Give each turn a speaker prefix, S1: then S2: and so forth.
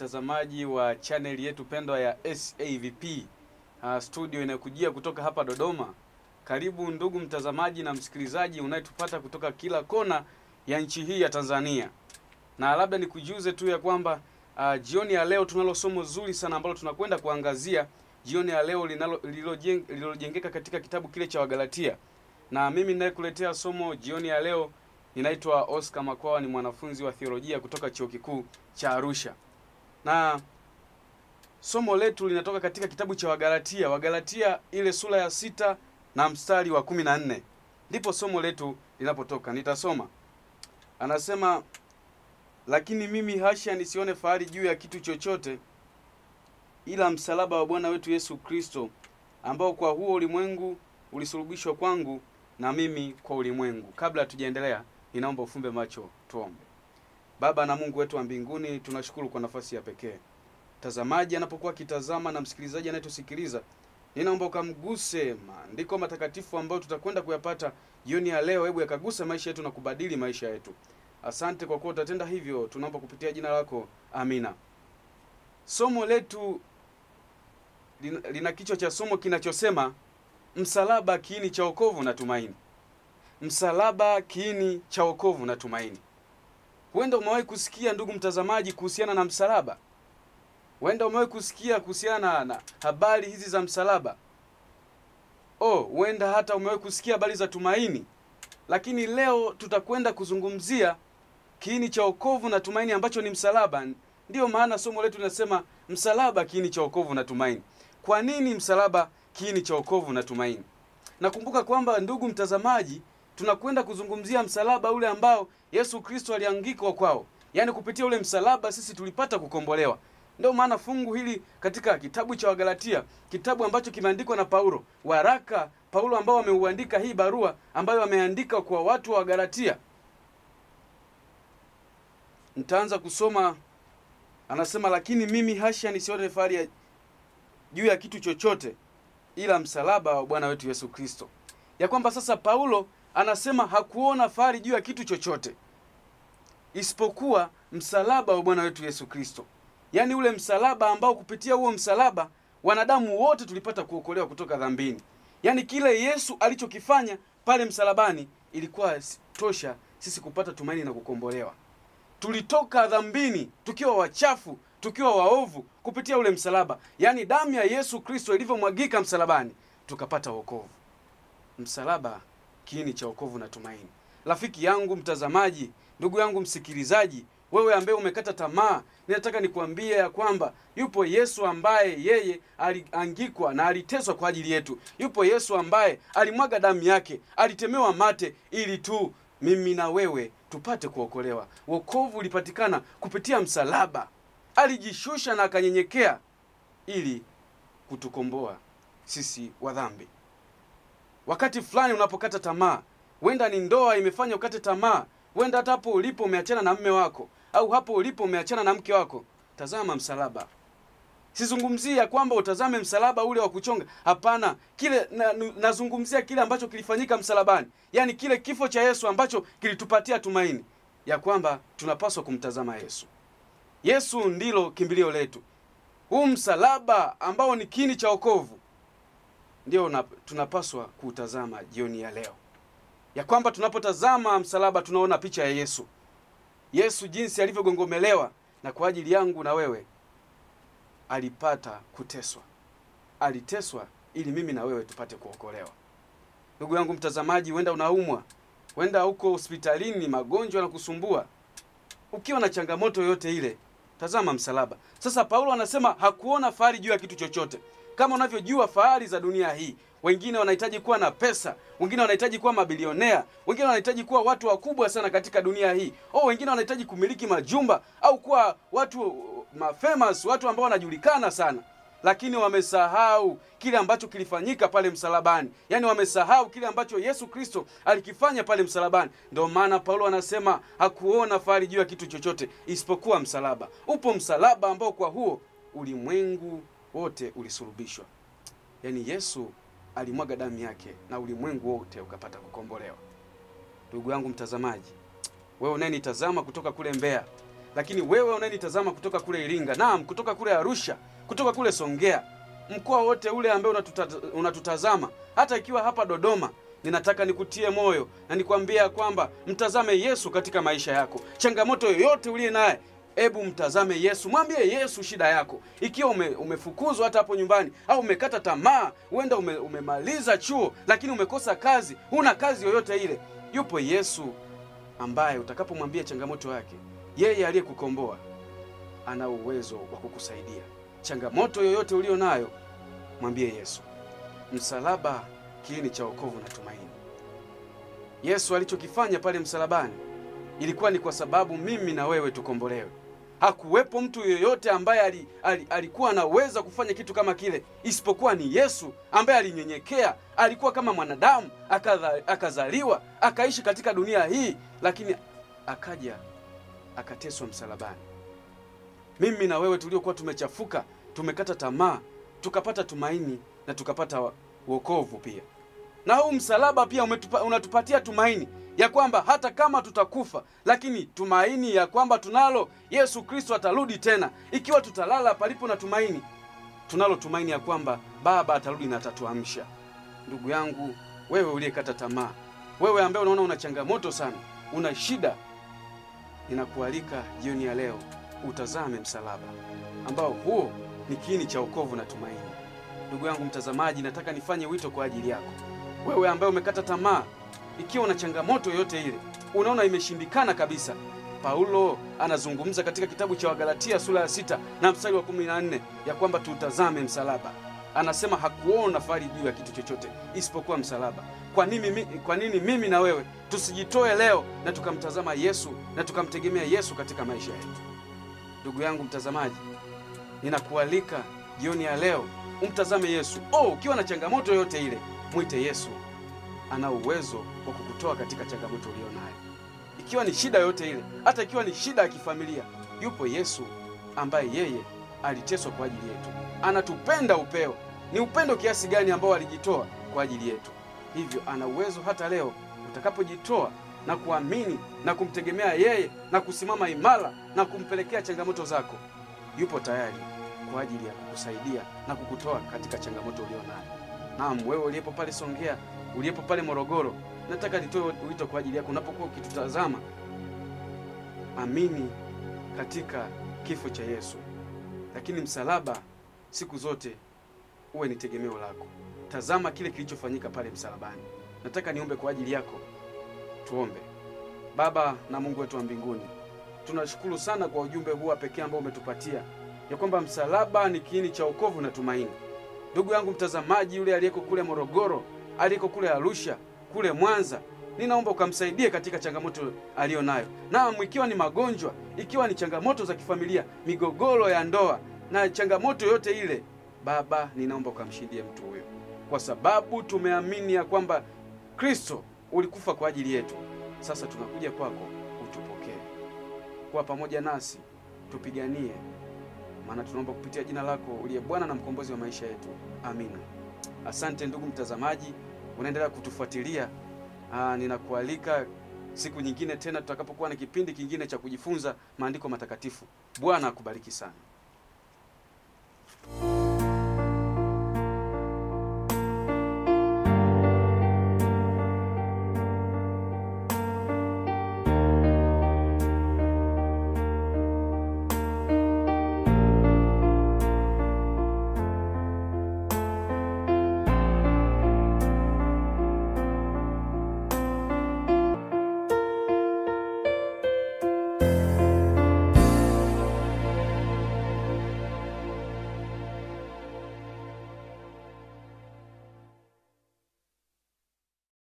S1: mtazamaji wa chaneli yetu pendwa ya SAVP uh, studio inayokujia kutoka hapa Dodoma. Karibu ndugu mtazamaji na msikilizaji unayetupata kutoka kila kona ya nchi hii ya Tanzania, na labda nikujuze tu ya kwamba uh, jioni ya leo tunalo somo zuri sana ambalo tunakwenda kuangazia jioni ya leo lilojengeka jeng, lililojengeka katika kitabu kile cha Wagalatia, na mimi ninayekuletea somo jioni ya leo ninaitwa Oscar Makwawa, ni mwanafunzi wa theolojia kutoka chuo kikuu cha Arusha, na somo letu linatoka katika kitabu cha Wagalatia, Wagalatia ile sura ya sita na mstari wa kumi na nne ndipo somo letu linapotoka. Nitasoma, anasema lakini mimi hasha nisione fahari juu ya kitu chochote ila msalaba wa Bwana wetu Yesu Kristo, ambao kwa huo ulimwengu ulisulubishwa kwangu na mimi kwa ulimwengu. Kabla hatujaendelea, ninaomba ufumbe macho, tuombe. Baba na Mungu wetu wa mbinguni, tunashukuru kwa nafasi ya pekee. Mtazamaji anapokuwa akitazama na msikilizaji anayetusikiliza, ninaomba ukamguse maandiko matakatifu ambayo tutakwenda kuyapata jioni ya leo. Hebu yakaguse maisha yetu na kubadili maisha yetu. Asante kwa kuwa utatenda hivyo, tunaomba kupitia jina lako, amina. Somo letu lina, kichwa cha somo kinachosema msalaba kiini cha wokovu na tumaini. Msalaba kiini cha wokovu na tumaini. Huenda umewahi kusikia ndugu mtazamaji, kuhusiana na msalaba. Huenda umewahi kusikia kuhusiana na, habari hizi za msalaba. Oh, huenda hata umewahi kusikia habari za tumaini. Lakini leo tutakwenda kuzungumzia kiini cha wokovu na tumaini ambacho ni msalaba. Ndiyo maana somo letu linasema msalaba kiini cha wokovu na tumaini. Kwa nini msalaba kiini cha wokovu na tumaini? Nakumbuka kwamba ndugu mtazamaji, tunakwenda kuzungumzia msalaba ule ambao Yesu Kristo aliangikwa kwao, yaani kupitia ule msalaba sisi tulipata kukombolewa. Ndio maana fungu hili katika kitabu cha Wagalatia, kitabu ambacho kimeandikwa na Paulo, waraka Paulo ambao ameuandika hii barua ambayo ameandika kwa watu wa Wagalatia. Nitaanza kusoma, anasema lakini mimi hasha nisione fahari juu ya kitu chochote ila msalaba wa Bwana wetu Yesu Kristo. Ya kwamba sasa Paulo anasema hakuona fahari juu ya kitu chochote isipokuwa msalaba wa Bwana wetu Yesu Kristo, yaani ule msalaba ambao kupitia huo msalaba wanadamu wote tulipata kuokolewa kutoka dhambini. Yaani kile Yesu alichokifanya pale msalabani ilikuwa tosha sisi kupata tumaini na kukombolewa. Tulitoka dhambini tukiwa wachafu, tukiwa waovu kupitia ule msalaba, yaani damu ya Yesu Kristo ilivyomwagika msalabani tukapata wokovu. Msalaba kiini cha wokovu na tumaini. Rafiki yangu mtazamaji, ndugu yangu msikilizaji, wewe ambaye umekata tamaa, ninataka nikuambie ya kwamba yupo Yesu ambaye yeye aliangikwa na aliteswa kwa ajili yetu. Yupo Yesu ambaye alimwaga damu yake, alitemewa mate ili tu mimi na wewe tupate kuokolewa. Wokovu ulipatikana kupitia msalaba. Alijishusha na akanyenyekea ili kutukomboa sisi wa dhambi. Wakati fulani unapokata tamaa, Wenda ni ndoa imefanya ukate tamaa, wenda hata hapo ulipo umeachana na mme wako, au hapo ulipo umeachana na mke wako, tazama msalaba. Sizungumzia kwamba utazame msalaba ule wa kuchonga, hapana. Kile na, nazungumzia kile ambacho kilifanyika msalabani, yaani kile kifo cha Yesu ambacho kilitupatia tumaini ya kwamba tunapaswa kumtazama Yesu. Yesu ndilo kimbilio letu. Huu msalaba ambao ni kini cha wokovu ndio tunapaswa kuutazama jioni ya leo, ya kwamba tunapotazama msalaba tunaona picha ya Yesu, Yesu jinsi alivyogongomelewa, na kwa ajili yangu na wewe alipata kuteswa, aliteswa ili mimi na wewe tupate kuokolewa. Ndugu yangu mtazamaji, wenda unaumwa, wenda uko hospitalini, magonjwa na kusumbua. Ukiwa na changamoto yoyote ile, tazama msalaba. Sasa Paulo anasema hakuona fahari juu ya kitu chochote kama unavyojua fahari za dunia hii. Wengine wanahitaji kuwa na pesa, wengine wanahitaji kuwa mabilionea, wengine wanahitaji kuwa watu wakubwa sana katika dunia hii. Oh, wengine wanahitaji kumiliki majumba au kuwa watu mafamous, watu ambao wanajulikana sana, lakini wamesahau kile ambacho kilifanyika pale msalabani. Yaani wamesahau kile ambacho Yesu Kristo alikifanya pale msalabani. Ndio maana Paulo anasema hakuona fahari juu ya kitu chochote isipokuwa msalaba. Upo msalaba ambao kwa huo ulimwengu wote ulisulubishwa. Yaani Yesu alimwaga damu yake na ulimwengu wote ukapata kukombolewa. Ndugu yangu mtazamaji, wewe unayenitazama kutoka kule Mbeya, lakini wewe unayenitazama kutoka kule Iringa, naam, kutoka kule Arusha, kutoka kule Songea, mkoa wote ule unatuta, unatutazama, hata ikiwa hapa Dodoma, ninataka nikutie moyo na nikwambia kwamba mtazame Yesu katika maisha yako. Changamoto yoyote uliye naye, hebu mtazame Yesu, mwambie Yesu shida yako. Ikiwa ume, umefukuzwa hata hapo nyumbani au umekata tamaa, huenda ume, umemaliza chuo lakini umekosa kazi, huna kazi yoyote ile, yupo Yesu ambaye utakapomwambia changamoto yake, yeye aliyekukomboa ana uwezo wa kukusaidia. Changamoto yoyote ulio nayo, mwambie Yesu. Msalaba kiini cha wokovu na tumaini. Yesu alichokifanya pale msalabani ilikuwa ni kwa sababu mimi na wewe tukombolewe. Hakuwepo mtu yoyote ambaye ali, ali, alikuwa anaweza kufanya kitu kama kile isipokuwa ni Yesu ambaye alinyenyekea. Alikuwa kama mwanadamu, akazaliwa akaishi katika dunia hii, lakini akaja akateswa msalabani. Mimi na wewe tuliokuwa tumechafuka, tumekata tamaa, tukapata tumaini na tukapata wokovu pia. Na huu msalaba pia umetupa, unatupatia tumaini ya kwamba hata kama tutakufa, lakini tumaini ya kwamba tunalo Yesu Kristo atarudi tena. Ikiwa tutalala palipo na tumaini, tunalo tumaini ya kwamba Baba atarudi na atatuamsha. Ndugu yangu, wewe uliyekata tamaa, wewe ambaye unaona una changamoto sana, una shida, ninakualika jioni ya leo utazame msalaba ambao huo ni kiini cha wokovu na tumaini. Ndugu yangu mtazamaji, nataka nifanye wito kwa ajili yako wewe ambaye umekata tamaa, ikiwa na changamoto yoyote ile, unaona imeshindikana kabisa. Paulo anazungumza katika kitabu cha Wagalatia sura ya sita na mstari wa kumi na nne ya kwamba tutazame msalaba. Anasema hakuona fahari juu ya kitu chochote isipokuwa msalaba. Kwa nini, kwa nini mimi na wewe tusijitoe leo na tukamtazama Yesu na tukamtegemea Yesu katika maisha yetu? Ndugu yangu mtazamaji, ninakualika jioni ya leo umtazame Yesu. Oh, ukiwa na changamoto yoyote ile mwite Yesu, ana uwezo wa kukutoa katika changamoto uliyo nayo. Ikiwa ni shida yote ile, hata ikiwa ni shida ya kifamilia, yupo Yesu ambaye yeye aliteswa kwa ajili yetu, anatupenda upeo. Ni upendo kiasi gani ambao alijitoa kwa ajili yetu! Hivyo ana uwezo hata leo utakapojitoa na kuamini na kumtegemea yeye na kusimama imara na kumpelekea changamoto zako, yupo tayari kwa ajili ya kukusaidia na kukutoa katika changamoto uliyo nayo. Naam, wewe uliyepo pale Songea, uliyepo pale Morogoro, nataka nitoe wito kwa ajili yako. Unapokuwa ukitutazama, amini katika kifo cha Yesu, lakini msalaba siku zote uwe ni tegemeo lako. Tazama kile kilichofanyika pale msalabani. Nataka niombe kwa ajili yako. Tuombe. Baba na Mungu wetu wa mbinguni, tunashukuru sana kwa ujumbe huu wa pekee ambao umetupatia ya kwamba msalaba ni kiini cha wokovu na tumaini. Ndugu yangu mtazamaji, yule aliyeko kule Morogoro, aliyeko kule Arusha, kule Mwanza, ninaomba ukamsaidie katika changamoto aliyo nayo. Naam, ikiwa ni magonjwa, ikiwa ni changamoto za kifamilia, migogoro ya ndoa na changamoto yote ile, Baba, ninaomba ukamshindie mtu huyo, kwa sababu tumeamini ya kwamba Kristo ulikufa kwa ajili yetu. Sasa tunakuja kwako, utupokee, kuwa pamoja nasi, tupiganie maana tunaomba kupitia jina lako uliye Bwana na mkombozi wa maisha yetu, amina. Asante ndugu mtazamaji, unaendelea kutufuatilia. Aa, ninakualika siku nyingine tena tutakapokuwa na kipindi kingine cha kujifunza maandiko matakatifu. Bwana akubariki sana.